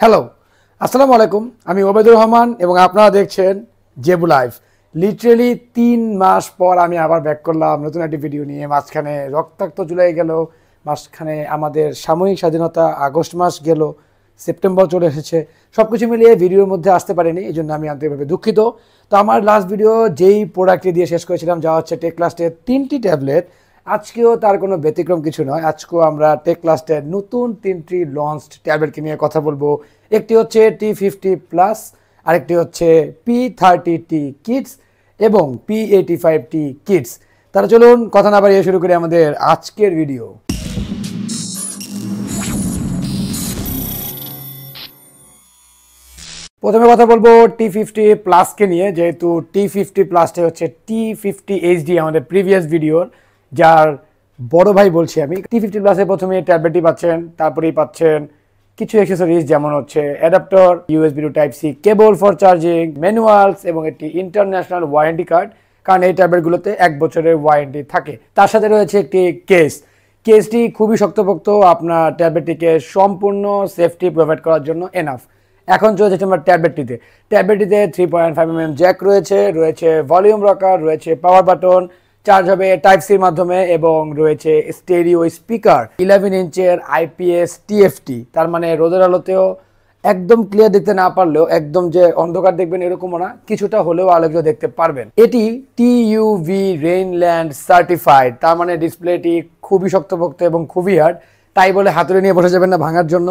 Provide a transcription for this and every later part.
Hello আসসালামু আলাইকুম। আমি ওবেদুর রহমান এবং আপনারা দেখছেন জেবু লাইফ লিটারেলি তিন মাস পর আমি আবার ব্যাক করলাম নতুন একটি ভিডিও নিয়ে। মাঝখানে রক্তাক্ত জুলাই গেল, মাঝখানে আমাদের সাময়িক স্বাধীনতা আগস্ট মাস গেল সেপ্টেম্বর চলে এসেছে। সব কিছু মিলিয়ে ভিডিওর মধ্যে আসতে পারিনি এই জন্য আমি আন্তরিকভাবে দুঃখিত। তো আমার লাস্ট ভিডিও যেই প্রোডাক্টটি দিয়ে শেষ করেছিলাম, যা হচ্ছে টেক লাস্টের তিনটি ট্যাবলেট আজকেও তার কোনো ব্যতিক্রম কিছু নয়। আজকেও আমরা টেক লাস্টের নতুন তিনটি লঞ্চড ট্যাবলেটকে নিয়ে কথা বলব। একটি হচ্ছে টি ফিফটি প্লাস আরেকটি হচ্ছে পি থার্টি টি কিডস এবং P eighty five T kids তারা চলুন কথা না বাড়িয়ে শুরু করি আমাদের আজকের ভিডিও প্রথমে কথা বলব টি ফিফটি প্লাসকে নিয়ে, যেহেতু টি ফিফটি প্লাসটা হচ্ছে টি ফিফটি এইচডি আমাদের প্রিভিয়াস ভিডিওর যার বড় ভাই বলছি আমি। টি ফিফটি প্লাসে প্রথমে ট্যাবলেটই পাচ্ছেন, তারপরেই পাচ্ছেন কিছু অ্যাক্সেসরিজ যেমন হচ্ছে adapter USB to type C cable for charging manuals এবং একটি ইন্টারন্যাশনাল ওয়ারেন্টি কার্ড কারণ এই ট্যাবলেটগুলোতে এক বছরের ওয়ারেন্টি থাকে। তার সাথে রয়েছে একটি কেস কেসটি খুবই শক্তপোক্ত, আপনার ট্যাবলেটটিকে সম্পূর্ণ সেফটি প্রোভাইড করার জন্য এনাফ এখন চলছে তোমার ট্যাবলেটটিতে ট্যাবলেটটিতে থ্রি পয়েন্ট ফাইভ এম এম জ্যাক রয়েছে রয়েছে ভলিউম রকার রয়েছে পাওয়ার বাটন চার্জ হবে টাইপ সির মাধ্যমে এবং রয়েছে স্টেরিও স্পিকার ইলেভেন ইঞ্চের আইপিএস টিএফটি তার মানে রোদের আলোতেও একদম ক্লিয়ার দেখতে না পারলেও, একদম যে অন্ধকার দেখবেন এরকমও না, কিছুটা হলেও আলোকিত দেখতে পারবেন। এটি টিইউভি রেইনল্যান্ড সার্টিফাইড তার মানে ডিসপ্লেটি খুবই শক্তপোক্ত এবং খুবই হার্ড তাই বলে হাতুড়ে নিয়ে বসে যাবেন না ভাঙার জন্য।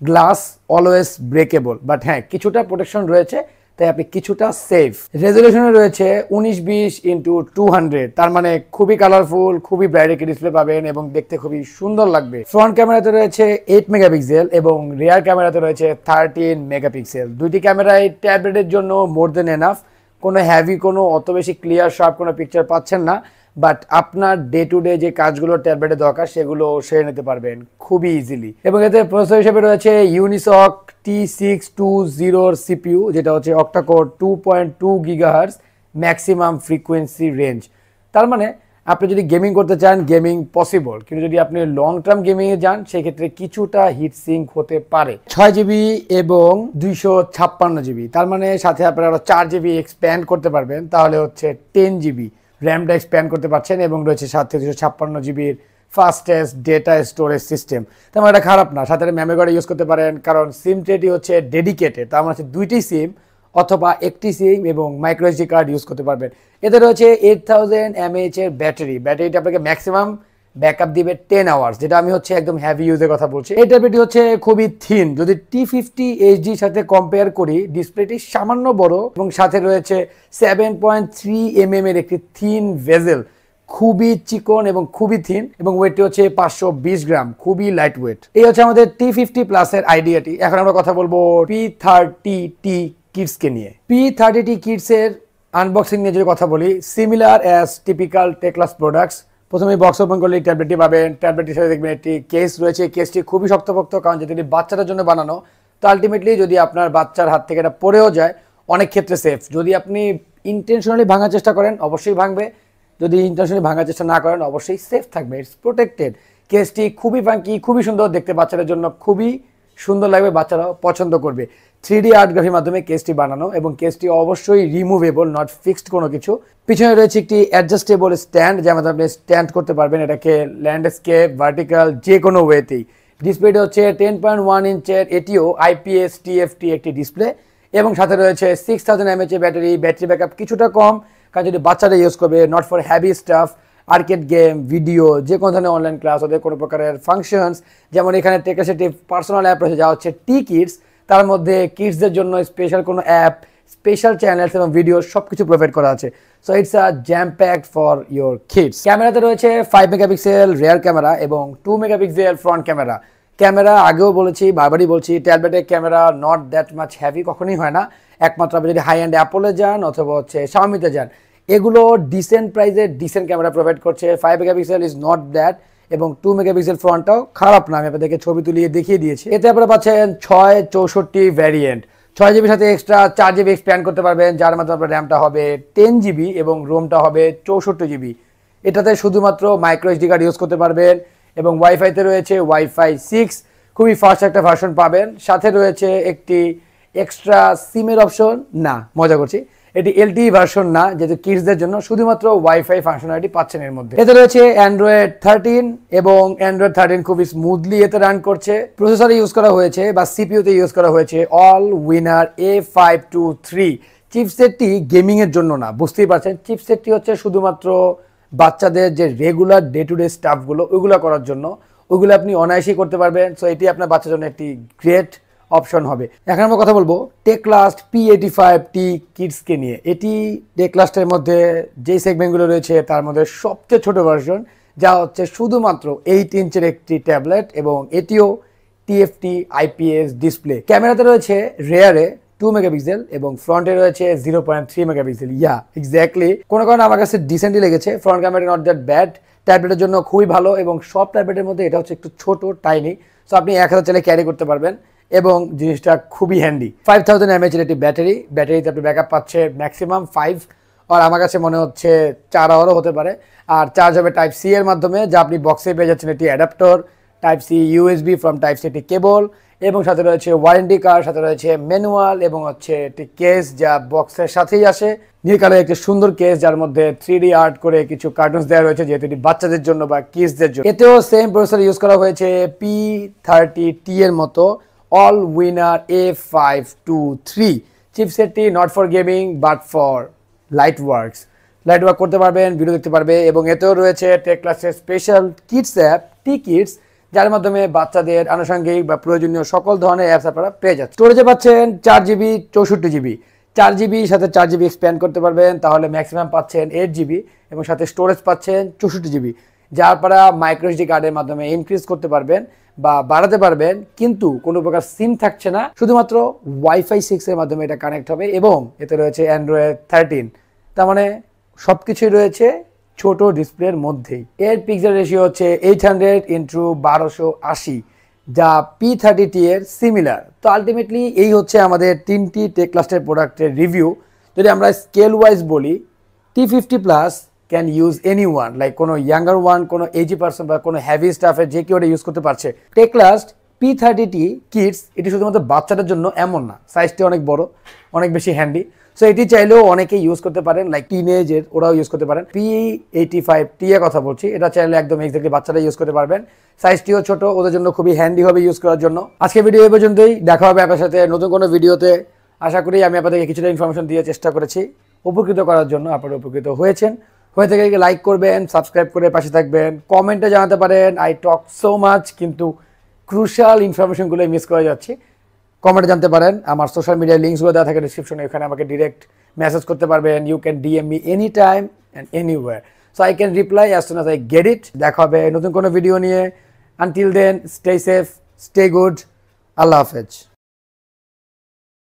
গ্লাস অলওয়েজ ব্রেকেবল বাট হ্যাঁ কিছুটা প্রোটেকশন রয়েছে। তাই আপনি কিছুটা সেফ রেজলিউশনে রয়েছে উনিশ বিশ ইন্টু টু হান্ড্রেড তার মানে খুবই কালারফুল খুবই ব্রাইট ডিসপ্লে পাবেন এবং দেখতে খুবই সুন্দর লাগবে। ফ্রন্ট ক্যামেরাতে রয়েছে এইট মেগাপিক্সেল এবং রিয়ার ক্যামেরাতে রয়েছে থার্টিন মেগাপিক্সেল দুইটি ক্যামেরায় ট্যাবলেটের জন্য মোর দেন এনাফ কোনো হ্যাভি কোনো অত বেশি ক্লিয়ার শার্প কোনো পিকচার পাচ্ছেন না। বাট আপনার ডে টু ডে যে কাজগুলো ট্যাবলেটে দরকার, সেগুলো সেরে নিতে পারবেন খুবই ইজিলি এবং এতে প্রসেসর হিসেবে রয়েছে ইউনিসক টি সিক্স টু জিরোর সিপিউ যেটা হচ্ছে octa core two point two gigahertz maximum frequency range তার মানে আপনি যদি গেমিং করতে চান গেমিং পসিবল কিন্তু যদি আপনি লং টার্ম গেমিংয়ে যান, সেক্ষেত্রে কিছুটা হিট সিঙ্ক হতে পারে। ছয় জিবি এবং দুইশো ছাপ্পান্ন জিবি তার মানে সাথে আপনারা আরও চার জিবি এক্সপ্যান্ড করতে পারবেন, তাহলে হচ্ছে টেন জিবি র্যামটা এক্সপ্যান্ড করতে পারছেন এবং রয়েছে সাথে দুশো ছাপ্পান্ন জিবির ফাস্টেস্ট ডেটা স্টোরেজ সিস্টেম তেমন এটা খারাপ না, সাথে মেমোরি ইউজ করতে পারেন, কারণ সিম ট্রেটি হচ্ছে ডেডিকেটেড তার মানে হচ্ছে দুইটি সিম অথবা একটি সিম এবং মাইক্রোএসডি কার্ড ইউজ করতে পারবেন। এতে রয়েছে এইট থাউজেন্ড এমএইচ এর ব্যাটারি ব্যাটারিটা আপনাকে ম্যাক্সিমাম ব্যাকআপ দিবে টেন আওয়ার্স যেটা আমি হচ্ছে একদম হ্যাভি ইউজের কথা বলছি। এই ট্যাবলেটটি হচ্ছে খুবই থিন যদি টি ফিফটি এইচডির সাথে কম্পেয়ার করি ডিসপ্লেটি সামান্য বড় এবং সাথে রয়েছে সেভেন পয়েন্ট থ্রি এম এর একটি থিন ভেজেল খুবই চিকন এবং খুবই থিন এবং ওয়েটটি হচ্ছে পাঁচশো বিশ গ্রাম, খুবই লাইট ওয়েট এই হচ্ছে আমাদের টি ফিফটি প্লাসের আইডিয়াটি এখন আমরা কথা বলব পি থার্টি টি কিডসকে নিয়ে। পি থার্টি টি কিডসের আনবক্সিং নিয়ে যদি কথা বলি similar as typical Teclast products প্রথমে বক্স ওপেন করলে এই ট্যাবলেটটি পাবেন। ট্যাবলেটটির সাথে দেখবেন একটি কেস রয়েছে। কেসটি খুবই শক্তপোক্ত, কারণ যেটি বাচ্চাদের জন্য বানানো, তো আলটিমেটলি যদি আপনার বাচ্চার হাত থেকে এটা পড়েও যায়, অনেক ক্ষেত্রে সেফ যদি আপনি ইন্টেনশনালি ভাঙার চেষ্টা করেন, অবশ্যই ভাঙবে। যদি ইন্টারন্যাশনালি ভাঙার চেষ্টা না করেন, অবশ্যই সেফ থাকবে। ইটস প্রোটেক্টেড কেসটি খুবই ফাঙ্কি খুবই সুন্দর। দেখতে বাচ্চাদের জন্য খুবই সুন্দর লাগবে, বাচ্চারাও পছন্দ করবে। থ্রি ডি আর্টগ্রাফির মাধ্যমে কেসটি বানানো এবং কেসটি অবশ্যই রিমুভেবল নট ফিক্সড কোনো কিছু। পিছনে রয়েছে একটি অ্যাডজাস্টেবল স্ট্যান্ড যার মাধ্যমে আপনি স্ট্যান্ড করতে পারবেন এটাকে ল্যান্ডস্কেপ ভার্টিক্যাল যে কোনো ওয়েতেই ডিসপ্লেটি হচ্ছে টেন পয়েন্ট ওয়ান ইঞ্চের এটিও আইপিএস টিএফটি একটি ডিসপ্লে এবং সাথে রয়েছে six thousand mAh battery battery backup কিছুটা কম। কারণ যদি বাচ্চারা ইউজ করবে not for heavy stuff arcade game video যে কোনো ধরনের অনলাইন ক্লাস ওদের কোনো প্রকারের ফাংশনস যেমন এখানে টেকাসেটিভ পার্সোনাল অ্যাপ রয়েছে, যা হচ্ছে টি কিডস তার মধ্যে কিডসদের জন্য স্পেশাল কোনো অ্যাপ স্পেশাল চ্যানেলস এবং ভিডিও সব কিছু প্রোভাইড করা আছে। So it's a jam packed for your kids ক্যামেরাতে রয়েছে ফাইভ মেগাপিক্সেল রেয়ার ক্যামেরা এবং two megapixel front camera camera আগেও বলেছি, বারবারই বলছি ট্যাবলেটের camera not that much heavy কখনোই হয় না। একমাত্র আপনি যদি হাই অ্যান্ড অ্যাপলে যান অথবা হচ্ছে শাওমিতে যান, এগুলো ডিসেন্ট প্রাইসে ডিসেন্ট ক্যামেরা প্রোভাইড করছে। Five megapixel is not that এবং টু মেগাপিক্সেল ফ্রন্টটাও খারাপ না, আমি আপনাদেরকে ছবি তুলিয়ে দেখিয়ে দিয়েছি। এতে আপনারা পাচ্ছেন ছয় চৌষট্টি ভ্যারিয়েন্ট ছয় জিবির সাথে এক্সট্রা চার জিবি এক্সপ্যান্ড করতে পারবেন, যার মাধ্যমে আপনার র্যামটা হবে টেন জিবি এবং রোমটা হবে চৌষট্টি জিবি এটাতে শুধুমাত্র মাইক্রো এসডি কার্ড ইউজ করতে পারবেন এবং ওয়াইফাইতে রয়েছে ওয়াইফাই সিক্স খুবই ফাস্ট একটা ভার্সন পাবেন। সাথে রয়েছে একটি এক্সট্রা সিমের অপশন না, মজা করছি। এটি এলটি ভার্সন না, যেহেতু কিডসদের জন্য শুধুমাত্র ওয়াইফাই ফাংশনালিটি পাচ্ছেন এর মধ্যে। এতে রয়েছে অ্যান্ড্রয়েড থার্টিন এবং অ্যান্ড্রয়েড থার্টিন খুবই স্মুথলি এতে রান করছে। প্রসেসরে ইউজ করা হয়েছে বা সিপিউতে ইউজ করা হয়েছে Allwinner A five two three চিপসেটটি গেমিংয়ের জন্য না, বুঝতেই পারছেন? চিপসেটটি হচ্ছে শুধুমাত্র বাচ্চাদের যে রেগুলার ডে টু ডে স্টাফগুলো ওইগুলো করার জন্য। ওইগুলো আপনি অনায়াসেই করতে পারবেন। সো এটি আপনার বাচ্চার জন্য একটি গ্রেট অপশন হবে। এখন আমরা কথা বলব টেকলাস্ট পি এইটি ফাইভ টি কিডসকে নিয়ে। এটি টেকলাস্টের মধ্যে যেই সেগমেন্টগুলো রয়েছে, তার মধ্যে সবচেয়ে ছোট ভার্সন যা হচ্ছে শুধুমাত্র এইট ইঞ্চের একটি ট্যাবলেট এবং এটিও টিএফটি আইপিএস ডিসপ্লে ক্যামেরাতে রয়েছে রেয়ারে টু মেগাপিক্সেল এবং ফ্রন্টে রয়েছে zero point three megapixel yeah exactly কোনো কারণে আমার কাছে ডিসেন্টলি লেগেছে। Front camera not that bad ট্যাবলেটের জন্য খুবই ভালো এবং সব ট্যাবলেটের মধ্যে এটা হচ্ছে একটু ছোট টাইনি সো আপনি এক হাজার চাইলে ক্যারি করতে পারবেন। এবং জিনিসটা খুবই হ্যান্ডি ফাইভ থাউজেন্ড এমএচের একটি ব্যাটারি। ব্যাটারিতে আপনি ব্যাকআপ পাচ্ছে ম্যাক্সিমাম ফাইভ আর আমার কাছে মনে হচ্ছে চার আওয়ারও হতে পারে। আর চার্জ হবে টাইপ সি এর মাধ্যমে, যা আপনি বক্সে পেয়ে যাচ্ছেন একটি adaptor type C USB from type C একটি কেবল এবং সাথে রয়েছে ওয়ারেন্টি কার্ড সাথে রয়েছে ম্যানুয়াল এবং হচ্ছে একটি কেস যা বক্সের সাথেই আসে। নীল কালার একটি সুন্দর কেস যার মধ্যে থ্রি ডি আর্ট করে কিছু কার্টুনস দেওয়া রয়েছে, যেহেতু এটি বাচ্চাদের জন্য বা কিডসদের জন্য। এতেও সেম প্রসেসর ইউজ করা হয়েছে পি থার্টি টি এর মতো। Allwinner A five two three চিপসেটটি not for gaming but for light works light work করতে পারবেন ভিডিও দেখতে পারবে, এবং এতেও রয়েছে টেক ক্লাসের special kids app T kids যার মাধ্যমে বাচ্চাদের আনুষঙ্গিক বা প্রয়োজনীয় সকল ধরনের অ্যাপস আপনারা পেয়ে যাচ্ছেন। স্টোরেজে পাচ্ছেন চার জিবি চৌষট্টি জিবি চার জিবি সাথে চার জিবি এক্সপ্যান্ড করতে পারবেন, তাহলে ম্যাক্সিমাম পাচ্ছেন এইট জিবি এবং সাথে স্টোরেজ পাচ্ছেন চৌষট্টি জিবি যা আপনারা মাইক্রোএসডি কার্ডের মাধ্যমে ইনক্রিজ করতে পারবেন বা বাড়াতে পারবেন, কিন্তু কোনো প্রকার সিম থাকছে না। শুধুমাত্র ওয়াইফাই সিক্স এর মাধ্যমে এটা কানেক্ট হবে এবং এতে রয়েছে অ্যান্ড্রয়েড থার্টিন তার মানে সব কিছুই রয়েছে ছোট ডিসপ্লের মধ্যেই। এর পিক্সেল রেশিও হচ্ছে এইট হান্ড্রেড ইন্টু বারোশো আশি যা পি থার্টি টি এর সিমিলার তো আলটিমেটলি এই হচ্ছে আমাদের তিনটি টেকলাস্টের প্রোডাক্টের রিভিউ যদি আমরা স্কেল ওয়াইজ বলি T fifty plus can use any one like কোনো ইয়াঙ্গার ওয়ান কোনো এজি পার্সন বা কোনো হ্যাভি স্টাফের যে কেউ এটা ইউজ করতে পারছে। Teclast P thirty T kids এটি শুধুমাত্র বাচ্চাদের জন্য এমন না সাইজটি অনেক বড়, অনেক বেশি হ্যান্ডি সো এটি চাইলেও অনেকে ইউজ করতে পারেন লাইক টিনেজের ওরাও ইউজ করতে পারেন। পি এইটি ফাইভ টি এর কথা বলছি, এটা চাইলে একদম এক্সাক্টলি বাচ্চারা ইউজ করতে পারবেন। সাইজটিও ছোট, ওদের জন্য খুবই হ্যান্ডি হবে ইউজ করার জন্য। আজকে ভিডিও এই পর্যন্তই, দেখা হবে আপনার সাথে নতুন কোনো ভিডিওতে আশা করি আমি আপনাদেরকে কিছুটা ইনফরমেশন দিয়ে চেষ্টা করেছি। উপকৃত করার জন্য আপনারা উপকৃত হয়েছেন। হয়ে থেকে লাইক করবেন সাবস্ক্রাইব করে পাশে থাকবেন কমেন্টে জানাতে পারেন। আই টক সো মাচ কিন্তু ক্রুশাল ইনফরমেশনগুলো মিস করে যাচ্ছি। কমেন্টে জানতে পারেন। আমার সোশ্যাল মিডিয়ার লিঙ্কসগুলো দেওয়া থাকে ডিসক্রিপশনে ওখানে আমাকে ডিরেক্ট মেসেজ করতে পারবেন। You can DM me any time and anywhere so I can reply as soon as I get it দেখা হবে নতুন কোনো ভিডিও নিয়ে। Until then stay safe stay good আল্লাহ হাফেজ।